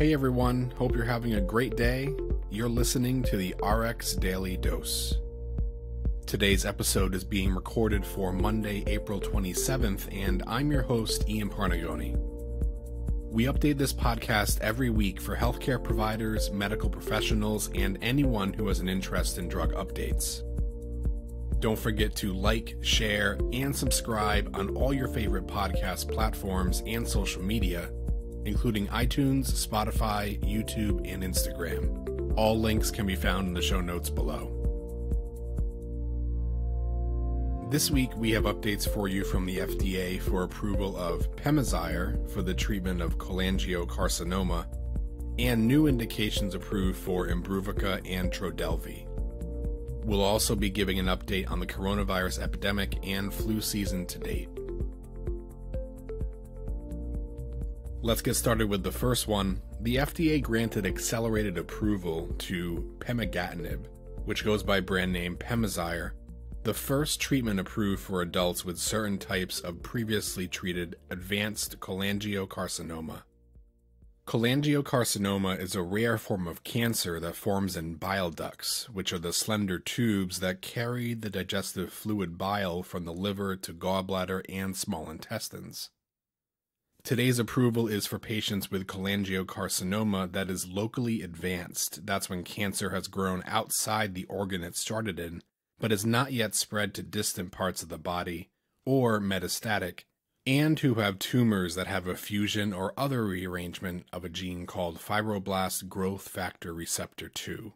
Hey everyone, hope you're having a great day. You're listening to the RX Daily Dose. Today's episode is being recorded for Monday, April 27th, and I'm your host, Ian Parnagoni. We update this podcast every week for healthcare providers, medical professionals, and anyone who has an interest in drug updates. Don't forget to like, share, and subscribe on all your favorite podcast platforms and social media, including iTunes, Spotify, YouTube, and Instagram. All links can be found in the show notes below. This week, we have updates for you from the FDA for approval of Pemazyre for the treatment of cholangiocarcinoma and new indications approved for Imbruvica and Trodelvy. We'll also be giving an update on the coronavirus epidemic and flu season to date. Let's get started with the first one. The FDA granted accelerated approval to pemigatinib, which goes by brand name Pemazyre, the first treatment approved for adults with certain types of previously treated advanced cholangiocarcinoma. Cholangiocarcinoma is a rare form of cancer that forms in bile ducts, which are the slender tubes that carry the digestive fluid bile from the liver to gallbladder and small intestines. Today's approval is for patients with cholangiocarcinoma that is locally advanced. That's when cancer has grown outside the organ it started in, but has not yet spread to distant parts of the body, or metastatic, and who have tumors that have a fusion or other rearrangement of a gene called fibroblast growth factor receptor 2.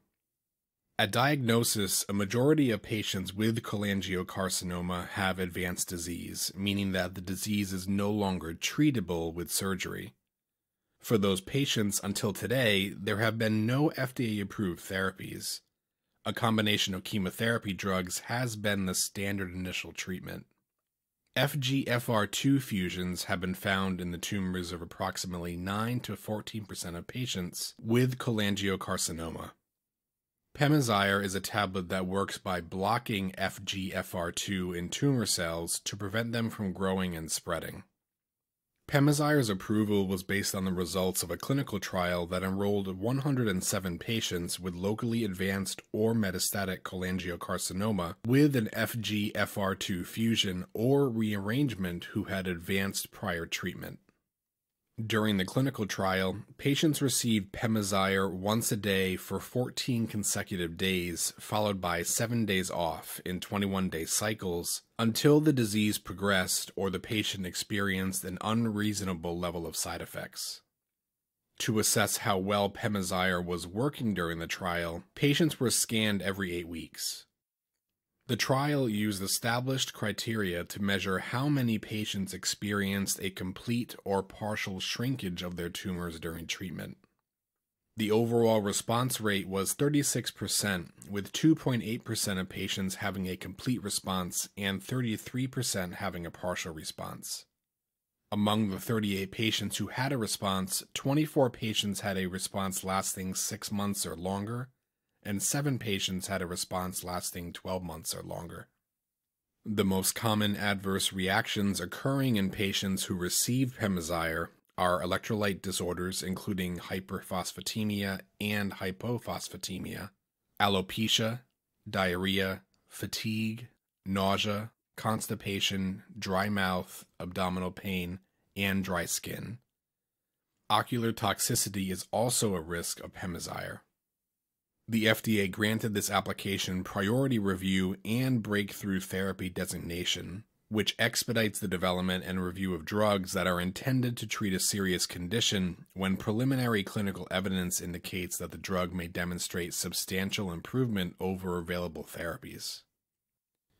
At diagnosis, a majority of patients with cholangiocarcinoma have advanced disease, meaning that the disease is no longer treatable with surgery. For those patients, until today, there have been no FDA approved therapies. A combination of chemotherapy drugs has been the standard initial treatment. FGFR2 fusions have been found in the tumors of approximately 9 to 14% of patients with cholangiocarcinoma. Pemazyre is a tablet that works by blocking FGFR2 in tumor cells to prevent them from growing and spreading. Pemazyre's approval was based on the results of a clinical trial that enrolled 107 patients with locally advanced or metastatic cholangiocarcinoma with an FGFR2 fusion or rearrangement who had advanced prior treatment. During the clinical trial, patients received Pemazyre once a day for 14 consecutive days, followed by 7 days off in 21 day cycles, until the disease progressed or the patient experienced an unreasonable level of side effects. To assess how well Pemazyre was working during the trial, patients were scanned every 8 weeks. The trial used established criteria to measure how many patients experienced a complete or partial shrinkage of their tumors during treatment. The overall response rate was 36%, with 2.8% of patients having a complete response and 33% having a partial response. Among the 38 patients who had a response, 24 patients had a response lasting six months or longer, and seven patients had a response lasting 12 months or longer. The most common adverse reactions occurring in patients who receive Pemazyre are electrolyte disorders including hyperphosphatemia and hypophosphatemia, alopecia, diarrhea, fatigue, nausea, constipation, dry mouth, abdominal pain, and dry skin. Ocular toxicity is also a risk of Pemazyre. The FDA granted this application priority review and breakthrough therapy designation, which expedites the development and review of drugs that are intended to treat a serious condition when preliminary clinical evidence indicates that the drug may demonstrate substantial improvement over available therapies.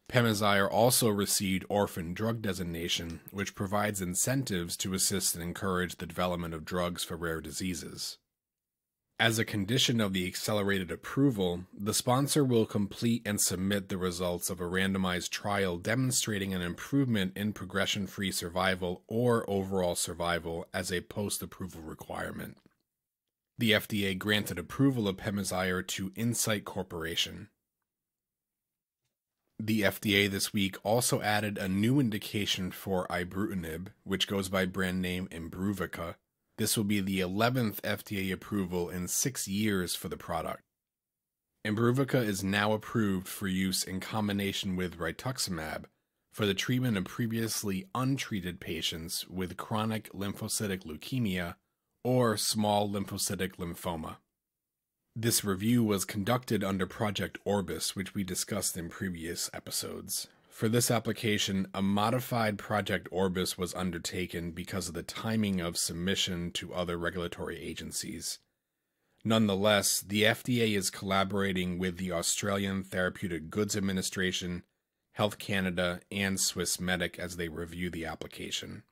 Pemazyre also received orphan drug designation, which provides incentives to assist and encourage the development of drugs for rare diseases. As a condition of the accelerated approval, the sponsor will complete and submit the results of a randomized trial demonstrating an improvement in progression free survival or overall survival as a post approval requirement. The FDA granted approval of Pemazyre to Incyte Corporation. The FDA this week also added a new indication for ibrutinib, which goes by brand name Imbruvica, This will be the 11th FDA approval in six years for the product. Imbruvica is now approved for use in combination with rituximab for the treatment of previously untreated patients with chronic lymphocytic leukemia or small lymphocytic lymphoma. This review was conducted under Project Orbis, which we discussed in previous episodes. For this application, a modified Project Orbis was undertaken because of the timing of submission to other regulatory agencies. Nonetheless, the FDA is collaborating with the Australian Therapeutic Goods Administration, Health Canada, and Swissmedic as they review the application.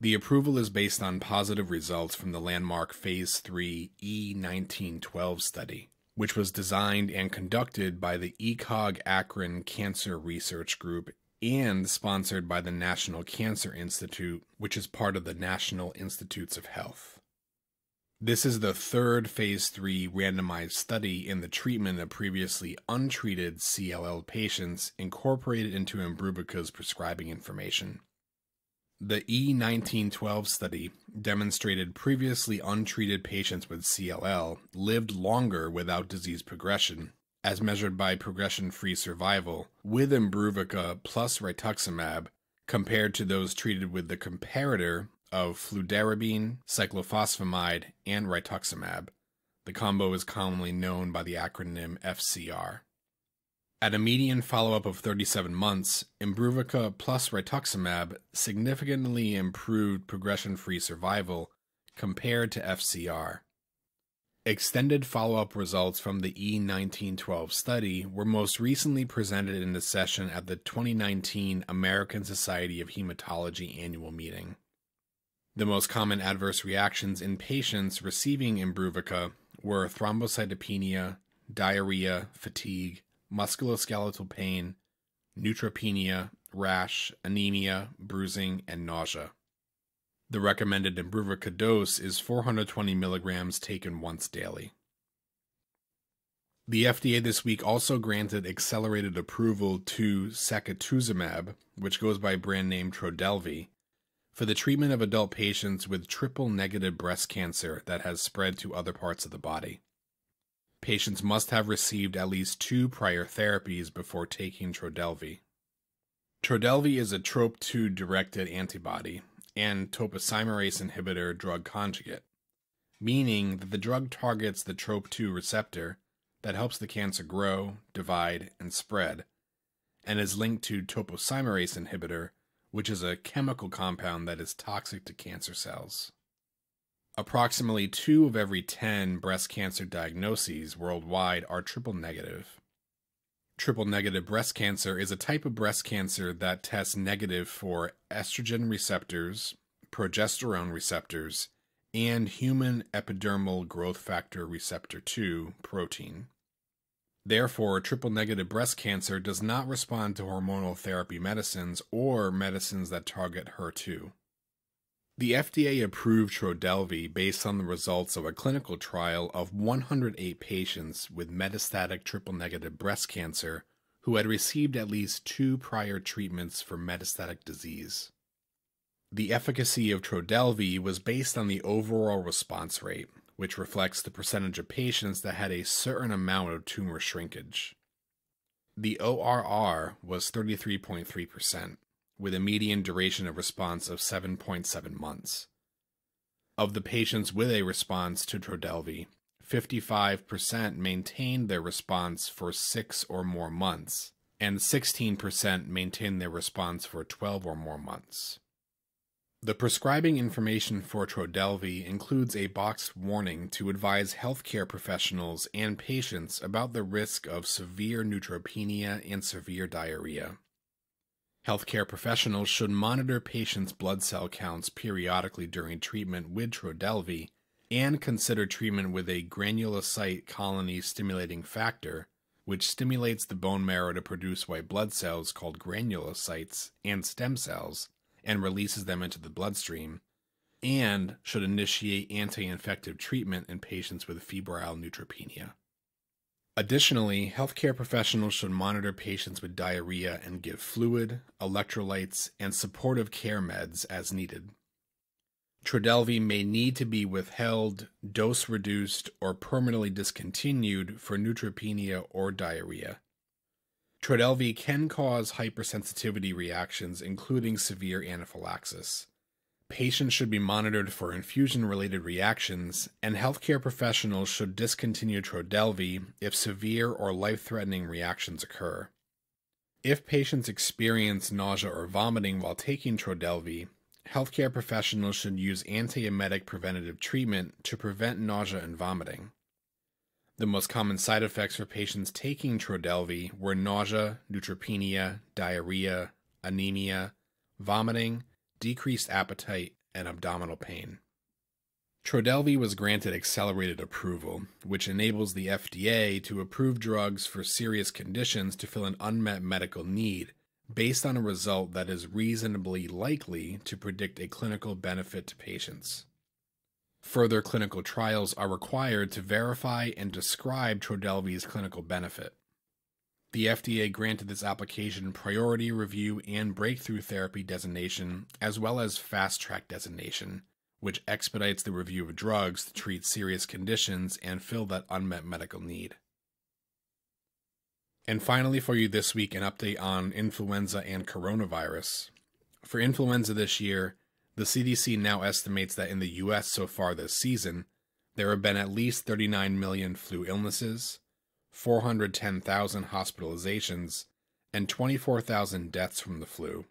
The approval is based on positive results from the landmark Phase 3 E1912 study which was designed and conducted by the ECOG ACRIN Cancer Research Group and sponsored by the National Cancer Institute, which is part of the National Institutes of Health. This is the third phase 3 randomized study in the treatment of previously untreated CLL patients incorporated into Imbruvica's prescribing information. The E1912 study demonstrated previously untreated patients with CLL lived longer without disease progression, as measured by progression free survival, with Imbruvica plus rituximab compared to those treated with the comparator of fludarabine, cyclophosphamide, and rituximab. The combo is commonly known by the acronym FCR. At a median follow up of 37 months, Imbruvica plus rituximab significantly improved progression free survival compared to FCR. Extended follow up results from the E1912 study were most recently presented in the session at the 2019 American Society of Hematology annual meeting. The most common adverse reactions in patients receiving Imbruvica were thrombocytopenia, diarrhea, fatigue, musculoskeletal pain, neutropenia, rash, anemia, bruising, and nausea. The recommended Imbruvica dose is 420 milligrams taken once daily. The FDA this week also granted accelerated approval to sacituzumab, which goes by brand name Trodelvy, for the treatment of adult patients with triple negative breast cancer that has spread to other parts of the body patients must have received at least two prior therapies before taking Trodelvy. Trodelvy is a TROP2 directed antibody and topoisomerase inhibitor drug conjugate, meaning that the drug targets the TROP2 receptor that helps the cancer grow, divide, and spread, and is linked to topoisomerase inhibitor, which is a chemical compound that is toxic to cancer cells. Approximately two of every 10 breast cancer diagnoses worldwide are triple negative. Triple negative breast cancer is a type of breast cancer that tests negative for estrogen receptors, progesterone receptors, and human epidermal growth factor receptor 2 protein. Therefore, triple negative breast cancer does not respond to hormonal therapy medicines or medicines that target HER2. The FDA approved Trodelvy based on the results of a clinical trial of 108 patients with metastatic triple negative breast cancer who had received at least two prior treatments for metastatic disease. The efficacy of Trodelvy was based on the overall response rate, which reflects the percentage of patients that had a certain amount of tumor shrinkage. The ORR was 33.3%, with a median duration of response of 7.7 months. Of the patients with a response to Trodelvy, 55% maintained their response for six or more months, and 16% maintained their response for 12 or more months. The prescribing information for Trodelvy includes a boxed warning to advise healthcare professionals and patients about the risk of severe neutropenia and severe diarrhea. Healthcare professionals should monitor patients' blood cell counts periodically during treatment with Trodelvy and consider treatment with a granulocyte colony stimulating factor, which stimulates the bone marrow to produce white blood cells called granulocytes and stem cells and releases them into the bloodstream, and should initiate anti infective treatment in patients with febrile neutropenia. Additionally, healthcare professionals should monitor patients with diarrhea and give fluid, electrolytes, and supportive care meds as needed. Trodelvy may need to be withheld, dose reduced, or permanently discontinued for neutropenia or diarrhea. Trodelvy can cause hypersensitivity reactions, including severe anaphylaxis. Patients should be monitored for infusion related reactions, and healthcare professionals should discontinue Trodelvy if severe or life threatening reactions occur. If patients experience nausea or vomiting while taking Trodelvy, healthcare professionals should use antiemetic preventative treatment to prevent nausea and vomiting. The most common side effects for patients taking Trodelvy were nausea, neutropenia, diarrhea, anemia, vomiting, decreased appetite, and abdominal pain. Trodelvy was granted accelerated approval, which enables the FDA to approve drugs for serious conditions to fill an unmet medical need based on a result that is reasonably likely to predict a clinical benefit to patients. Further clinical trials are required to verify and describe Trodelvy's clinical benefit. The FDA granted this application priority review and breakthrough therapy designation, as well as fast track designation, which expedites the review of drugs to treat serious conditions and fill that unmet medical need. And finally, for you this week, an update on influenza and coronavirus. For influenza this year, the CDC now estimates that in the US so far this season, there have been at least 39 million flu illnesses, 410,000 hospitalizations, and 24,000 deaths from the flu.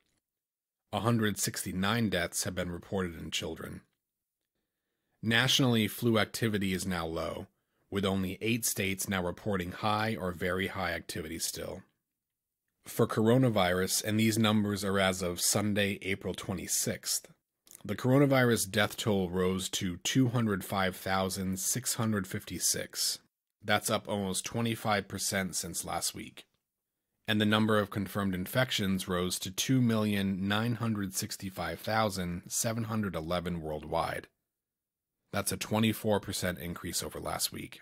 169 deaths have been reported in children. Nationally, flu activity is now low, with only eight states now reporting high or very high activity still. For coronavirus, and these numbers are as of Sunday, April 26th, the coronavirus death toll rose to 205,656. That's up almost 25% since last week. And the number of confirmed infections rose to 2,965,711 worldwide. That's a 24% increase over last week.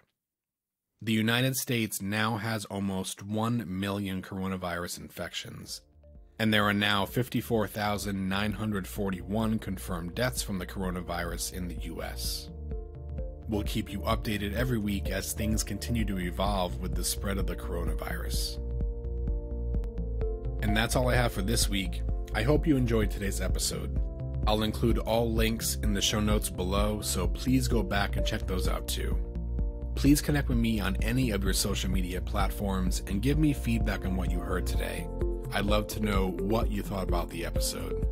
The United States now has almost 1 million coronavirus infections, and there are now 54,941 confirmed deaths from the coronavirus in the US. We'll keep you updated every week as things continue to evolve with the spread of the coronavirus. And that's all I have for this week. I hope you enjoyed today's episode. I'll include all links in the show notes below, so please go back and check those out too. Please connect with me on any of your social media platforms and give me feedback on what you heard today. I'd love to know what you thought about the episode.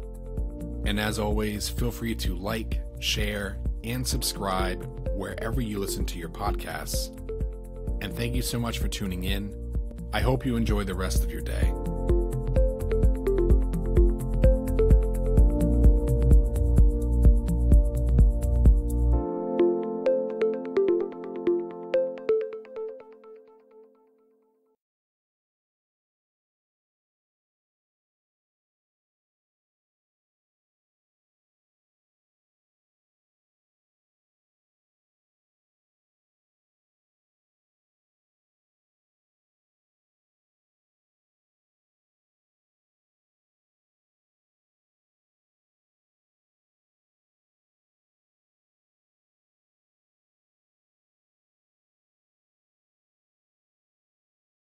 And as always, feel free to like, share, and subscribe wherever you listen to your podcasts. And thank you so much for tuning in. I hope you enjoy the rest of your day.